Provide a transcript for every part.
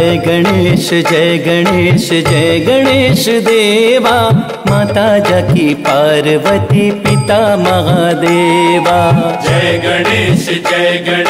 जय गणेश जय गणेश जय गणेश देवा। माता जाकी पार्वती, पिता महादेवा। जय गणेश जय गणेश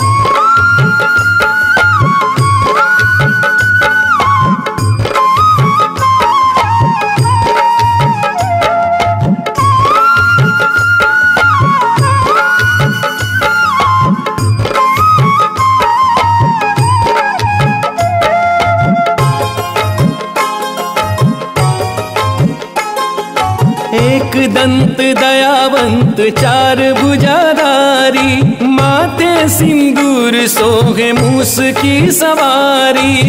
एक दंत दयावंत, चार भुजाधारी। माते सिंदूर, सोहे मूस की सवारी।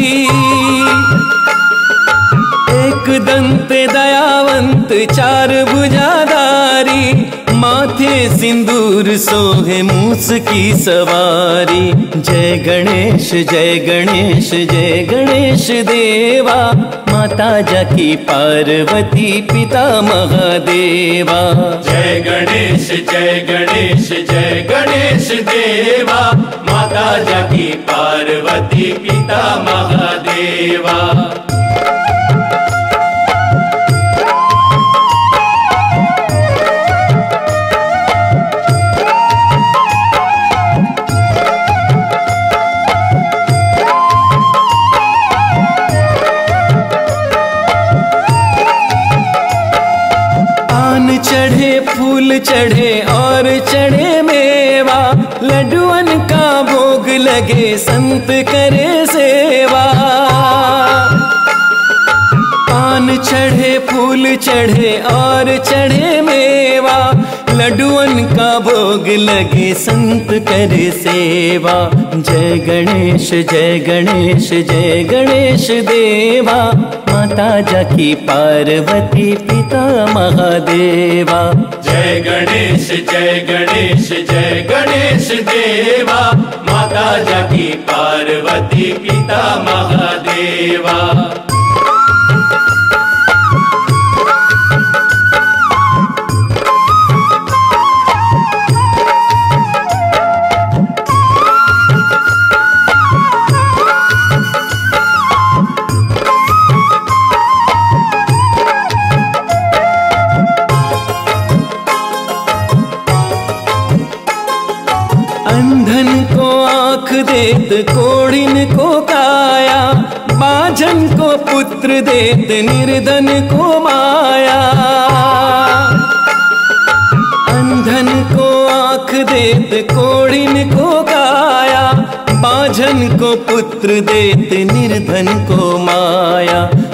एक दंत दयावंत, चार माथे सिंदूर, सोहे मूस की सवारी। जय गणेश जय गणेश जय गणेश देवा। माता जाकी पार्वती, पिता महादेवा। जय गणेश जय गणेश जय गणेश देवा। माता जाकी पार्वती, पिता महादेवा। चढ़े और चढ़े मेवा लड्डुअन का भोग लगे संत करे सेवा। पान चढ़े, फूल चढ़े और चढ़े मेवा लड्डुअन का भोग लगे संत करे सेवा। जय गणेश जय गणेश जय गणेश देवा। माता जाकी पार्वती पिता महादेवा। जय गणेश जय गणेश जय गणेश देवा। माता जाकी पार्वती पिता महादेवा। अंधन को आँख देत, कोड़िन को काया, बाझन को पुत्र देत, निर्धन को माया। अंधन को आँख देत, कोड़िन को काया, बाझन को पुत्र देत, निर्धन को माया।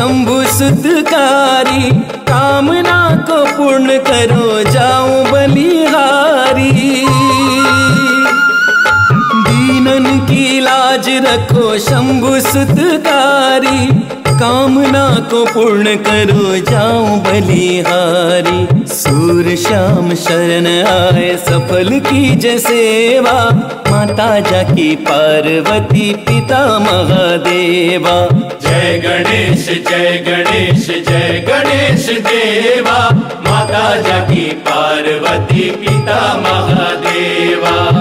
शंभु सुतकारी कामना को पूर्ण करो जाओ बलिहारी। दीनन की लाज रखो शंभु सुतकारी कामना को पूर्ण करो, जाओ बलिहारी। सूर श्याम शरण आए, सफल की सेवा। माता जाकी पार्वती, पिता महादेवा। जय गणेश जय गणेश जय गणेश देवा। माता जाकी पार्वती, पिता महादेवा।